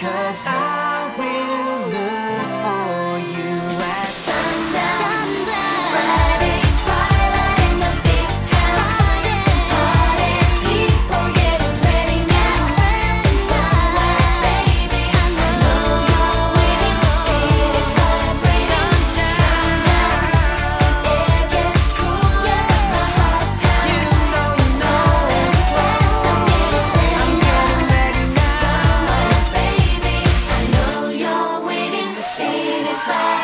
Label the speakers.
Speaker 1: Cause I inside.